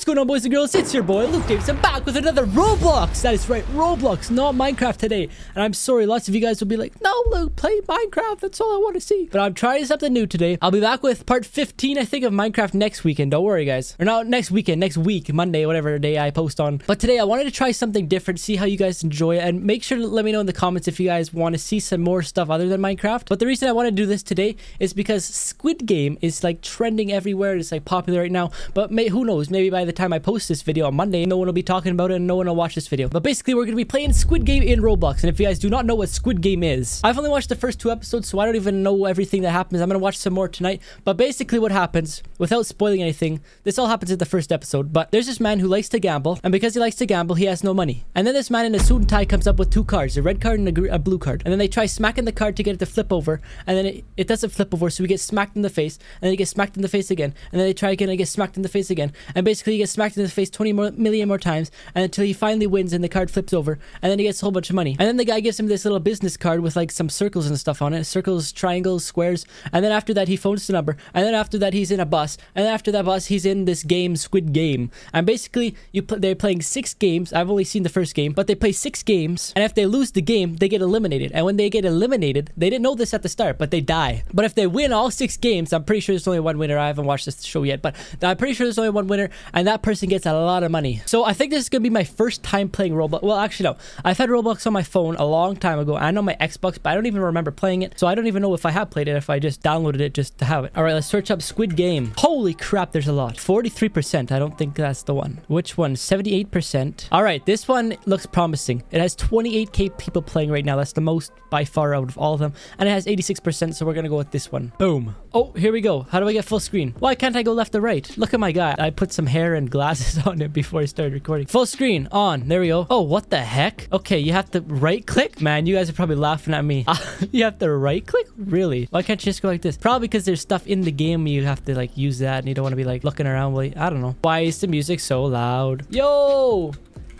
What's going on, boys and girls? It's your boy, Luke Davidson. I'm back with another Roblox. That is right, Roblox, not Minecraft today. And I'm sorry, lots of you guys will be like, no, Luke, play Minecraft. That's all I want to see. But I'm trying something new today. I'll be back with part 15, I think, of Minecraft next weekend. Don't worry, guys. Or not next weekend, next week, Monday, whatever day I post on. But today, I wanted to try something different, see how you guys enjoy it. And make sure to let me know in the comments if you guys want to see some more stuff other than Minecraft. But the reason I want to do this today is because Squid Game is like trending everywhere. It's like popular right now. But may, who knows? Maybe by the time I post this video on Monday, no one will be talking about it and no one will watch this video. But basically, we're going to be playing Squid Game in Roblox. And if you guys do not know what Squid Game is, I've only watched the first two episodes, so I don't even know everything that happens. I'm going to watch some more tonight. But basically, what happens, without spoiling anything, this all happens in the first episode. But there's this man who likes to gamble. And because he likes to gamble, he has no money. And then this man in a suit and tie comes up with two cards, a red card and a, a blue card. And then they try smacking the card to get it to flip over. And then it, it doesn't flip over, so he gets smacked in the face. And then he gets smacked in the face again. And then they try again and get smacked in the face again. And basically, gets smacked in the face 20 more, million more times and until he finally wins and the card flips over. And then he gets a whole bunch of money. And then the guy gives him this little business card with like some circles and stuff on it circles, triangles, squares. And then after that, he phones the number. And then after that, he's in a bus. And then after that bus, he's in this game, Squid Game. And basically, you pl- they're playing six games. I've only seen the first game, but they play six games. And if they lose the game, they get eliminated. And when they get eliminated, they didn't know this at the start, but they die. But if they win all six games, I'm pretty sure there's only one winner. I haven't watched this show yet, but I'm pretty sure there's only one winner, and that person gets a lot of money. So I think this is gonna be my first time playing Roblox. Well, actually, no. I've had Roblox on my phone a long time ago. I know my Xbox, but I don't even remember playing it. So I don't even know if I have played it, if I just downloaded it just to have it. All right, let's search up Squid Game. Holy crap, there's a lot. 43%. I don't think that's the one. Which one? 78%. All right, this one looks promising. It has 28k people playing right now. That's the most by far out of all of them. And it has 86%, so we're gonna go with this one. Boom. Oh, here we go. How do I get full screen? Why can't I go left or right? Look at my guy. I put some hair and glasses on it before I started recording. Full screen on. There we go. Oh, what the heck? Okay, you have to right click? Man, you guys are probably laughing at me. you have to right click? Really? Why can't you just go like this? Probably because there's stuff in the game you have to like use that and you don't want to be like looking around. Like, I don't know. Why is the music so loud? Yo!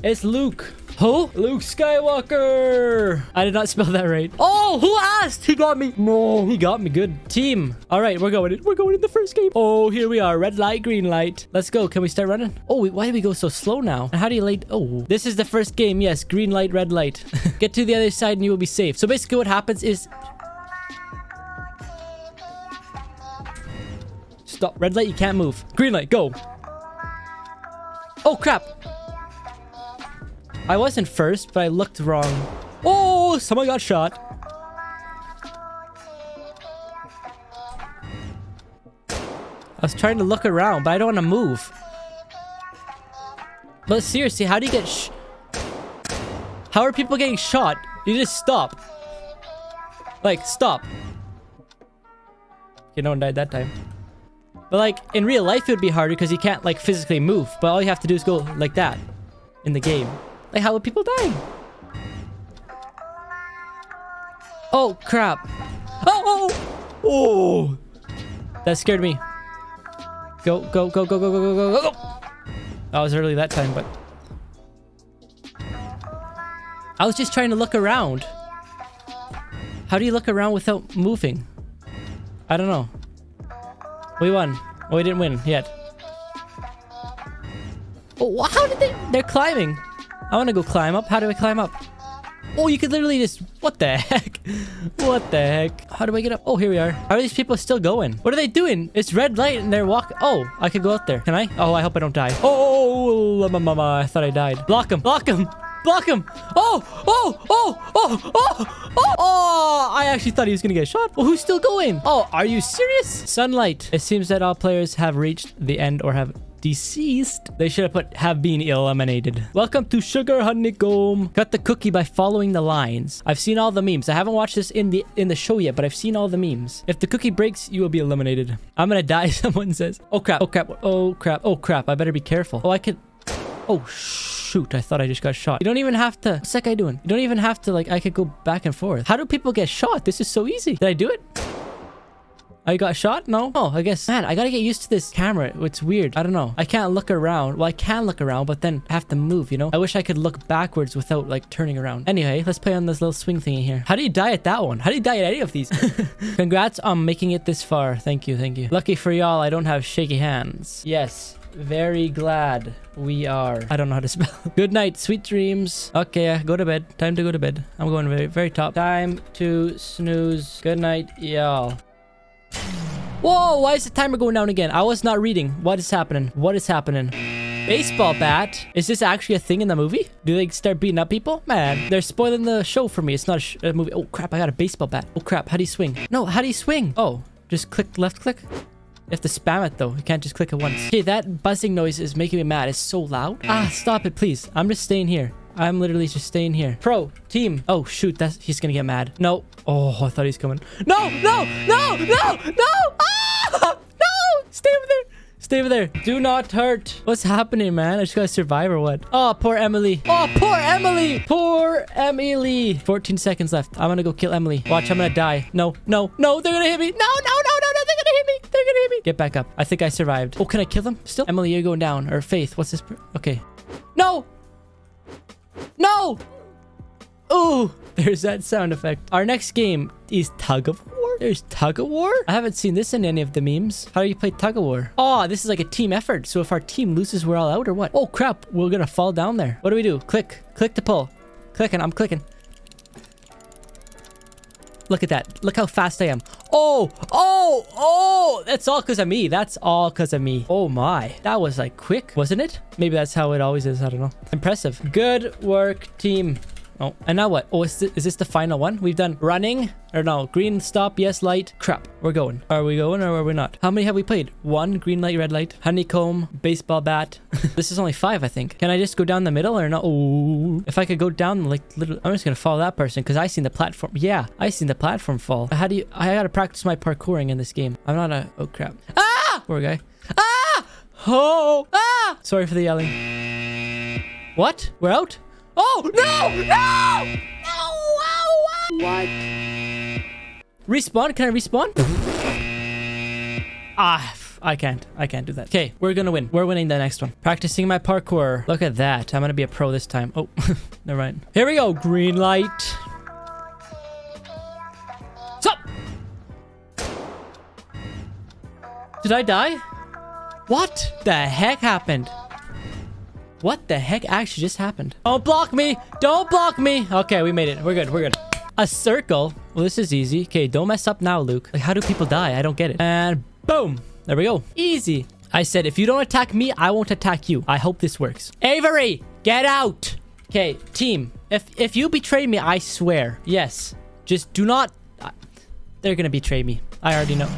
It's Luke. Who? Luke Skywalker. I did not spell that right. Oh, who asked? He got me. No, he got me good. Team. All right, we're going in. We're going in the first game. Oh, here we are. Red light, green light. Let's go. Can we start running? Oh, wait, why do we go so slow now? And how do you light? Oh, this is the first game. Yes, green light, red light. Get to the other side and you will be safe. So basically what happens is... Stop. Red light, you can't move. Green light, go. Oh, crap. I wasn't first, but I looked wrong. Oh, someone got shot. I was trying to look around, but I don't want to move. But seriously, how do you get How are people getting shot? You just stop. Like, stop. Okay, no one died that time. But like, in real life it would be harder because you can't like physically move. But all you have to do is go like that in the game. Like, how are people dying? Oh, crap. Oh, oh, oh, oh. That scared me. Go, go, go, go, go, go, go, go, go, go. I was early that time, but... I was just trying to look around. How do you look around without moving? I don't know. We won. Oh, we didn't win yet. Oh, how did they... They're climbing. I want to go climb up. How do I climb up? Oh, you could literally just... What the heck? What the heck? How do I get up? Oh, here we are. How are these people still going? What are they doing? It's red light and they're walking... Oh, I could go out there. Can I? Oh, I hope I don't die. Oh, mama, I thought I died. Block him. Block him. Block him. Oh, oh, oh, oh, oh, oh, oh. I actually thought he was going to get shot. Well, who's still going? Oh, are you serious? Sunlight. It seems that all players have reached the end or have deceased. They should have put have been eliminated. Welcome to Sugar Honeycomb. Cut the cookie by following the lines. I've seen all the memes. I haven't watched this in the in the show yet, but I've seen all the memes. If the cookie breaks, you will be eliminated. I'm gonna die, someone says. Oh crap, oh crap, oh crap, oh crap. I better be careful. Oh, I could... Oh, shoot. I thought I just got shot. You don't even have to... What's that guy doing? You don't even have to, like, I could go back and forth. How do people get shot? This is so easy. Did I do it? I got shot? No? Oh, I guess. Man, I gotta get used to this camera. It's weird. I don't know. I can't look around. Well, I can look around, but then I have to move, you know? I wish I could look backwards without, like, turning around. Anyway, let's play on this little swing thingy here. How do you die at that one? How do you die at any of these? Congrats on making it this far. Thank you, thank you. Lucky for y'all, I don't have shaky hands. Yes. very glad we are. I don't know how to spell. Good night, sweet dreams. Okay, uh, go to bed. Time to go to bed. I'm going very, very top. Time to snooze. Good night, y'all. Whoa, why is the timer going down again? I was not reading. What is happening? What is happening? Baseball bat? Is this actually a thing in the movie? Do they start beating up people? Man, they're spoiling the show for me. It's not a, a movie. Oh, crap. I got a baseball bat. Oh, crap. How do you swing? No, how do you swing? Oh, just click left click? You have to spam it though. You can't just click it once. Okay, that buzzing noise is making me mad. It's so loud. Ah, stop it, please. I'm just staying here. I'm literally just staying here. Pro, team. Oh, shoot. That's He's gonna get mad. No. Oh, I thought he's coming. No, no, no, no, no. Ah! No! Stay over there. Stay over there. Do not hurt. What's happening, man? I just gotta survive or what? Oh, poor Emily. Oh, poor Emily. Poor Emily. 14 seconds left. I'm gonna go kill Emily. Watch, I'm gonna die. No, no, no. They're gonna hit me. No, no, no, no, no. They're gonna hit me. They're gonna hit me. Get back up. I think I survived. Oh, can I kill them still? Emily, you're going down. Or Faith. What's this? Okay. No. No. Oh, there's that sound effect. Our next game is Tug of War. There's Tug of War? I haven't seen this in any of the memes. How do you play Tug of War? Oh, this is like a team effort. So if our team loses, we're all out or what? Oh, crap. We're gonna fall down there. What do we do? Click. Click to pull. Clicking. I'm clicking. Look at that. Look how fast I am. Oh, oh, oh, that's all because of me. That's all because of me. Oh my, that was like quick, wasn't it? Maybe that's how it always is. I don't know. Impressive. Good work, team. Oh, and now what? Oh, is this, is this the final one? We've done running, or no, green, stop, yes, light. Crap, we're going. Are we going or are we not? How many have we played? One, green light, red light, honeycomb, baseball bat. this is only five, I think. Can I just go down the middle or not? If I could go down, like, little, I'm just gonna follow that person because I seen the platform. Yeah, I seen the platform fall. How do you, I gotta practice my parkouring in this game. I'm not a, oh crap. Ah! Poor guy. Ah! Oh! Ah! Sorry for the yelling. What? We're out? Oh, no! No! No! What? Respawn? Can I respawn? ah, I can't. I can't do that. Okay, we're gonna win. We're winning the next one. Practicing my parkour. Look at that. I'm gonna be a pro this time. Oh, never mind. Here we go. Green light. Stop! Did I die? What the heck happened? What the heck actually just happened? Don't block me! Don't block me! Okay, we made it. We're good. We're good. A circle? Well, this is easy. Okay, don't mess up now, Luke. Like, how do people die? I don't get it. And boom! There we go. Easy. I said, if you don't attack me, I won't attack you. I hope this works. Avery, get out! Okay, team. If if you betray me, I swear. Yes. Just do not... Uh, they're gonna betray me. I already know.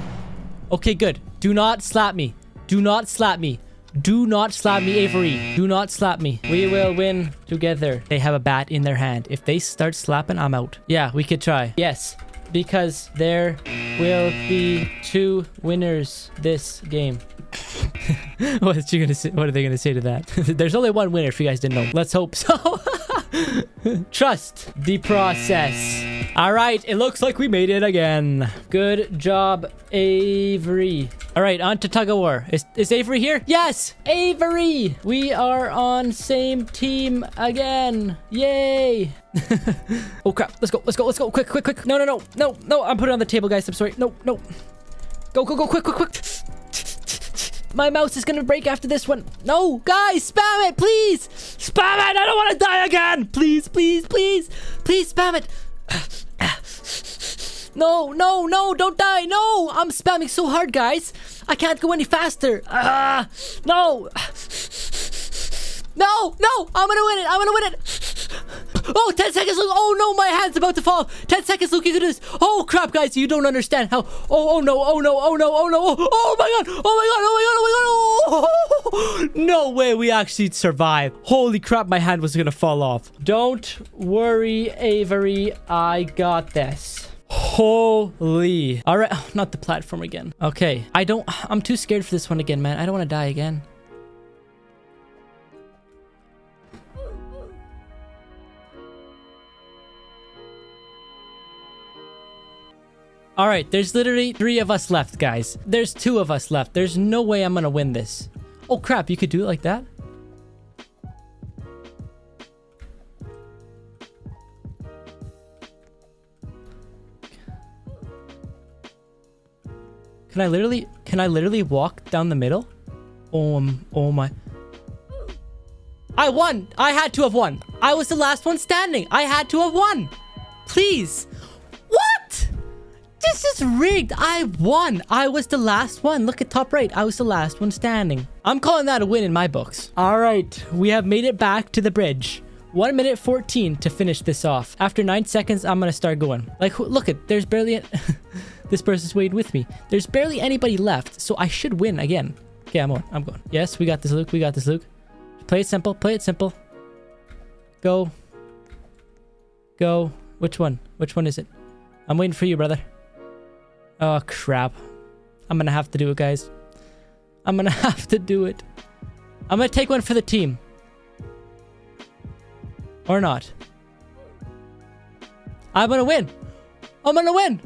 Okay, good. Do not slap me. Do not slap me. Do not slap me, Avery. Do not slap me. We will win together. They have a bat in their hand. If they start slapping, I'm out. Yeah, we could try. Yes, because there will be two winners this game. What's you gonna say? What are they gonna say to that? There's only one winner if you guys didn't know. Let's hope so. Trust the process. All right, it looks like we made it again. Good job, Avery. All right, on to tug of war. Is, is Avery here? Yes, Avery. We are on same team again. Yay. oh crap, let's go, let's go, let's go. Quick, quick, quick. No, no, no, no, no. I'm putting on the table, guys. I'm sorry. No, no. Go, go, go, quick, quick, quick. My mouse is gonna break after this one. No, guys, spam it, please. Spam it. I don't want to die again. Please, please, please, please spam it. No, no, no, don't die. No, I'm spamming so hard, guys. I can't go any faster. Ah, no. No, no, I'm gonna win it. I'm gonna win it. Oh, 10 seconds. Oh, no, my hand's about to fall. 10 seconds, Luke. You can do this. Oh, crap, guys. You don't understand how. Oh, oh, no. Oh, no. Oh, no. Oh, no. Oh, oh my God. Oh, my God. Oh, my God. Oh, my God. Oh, no way we actually survived. Holy crap, my hand was going to fall off. Don't worry, Avery. I got this. Holy. All right. Oh, not the platform again. Okay. I don't. I'm too scared for this one again, man. I don't want to die again. All right, there's literally three of us left, guys. There's two of us left. There's no way I'm gonna win this. Oh, crap. You could do it like that? Can I literally, can I literally walk down the middle? Oh, um, oh my. I won. I had to have won. I was the last one standing. I had to have won. Please. What? This is rigged. I won. I was the last one. Look at top right. I was the last one standing. I'm calling that a win in my books. All right. We have made it back to the bridge. 1 minute 14 to finish this off. After 9 seconds, I'm gonna start going. Like, look at, there's barely... this person's waiting with me. There's barely anybody left, so I should win again. Okay, I'm on. I'm going. Yes, we got this, Luke. We got this, Luke. Play it simple. Play it simple. Go. Go. Which one? Which one is it? I'm waiting for you, brother. Oh, crap. I'm gonna have to do it, guys. I'm gonna have to do it. I'm gonna take one for the team. Or not. I'm gonna win. I'm gonna win.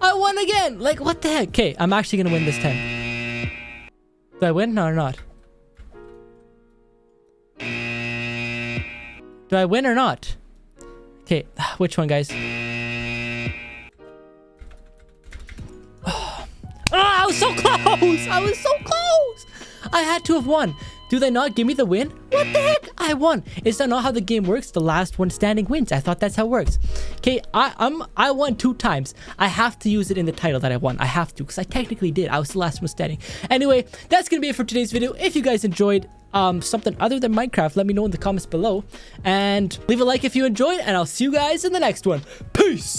I won again. Like, what the heck? Okay, I'm actually gonna win this time. Do I win? Or not? Do I win or not? Okay, which one, guys? Oh, I was so close! I was so close! I had to have won. Do they not give me the win? What the heck? I won. Is that not how the game works? The last one standing wins. I thought that's how it works. Okay, I I'm I won two times. I have to use it in the title that I won. I have to because I technically did. I was the last one standing. Anyway, that's gonna be it for today's video. If you guys enjoyed um something other than Minecraft, let me know in the comments below and leave a like if you enjoyed. And I'll see you guys in the next one. Peace.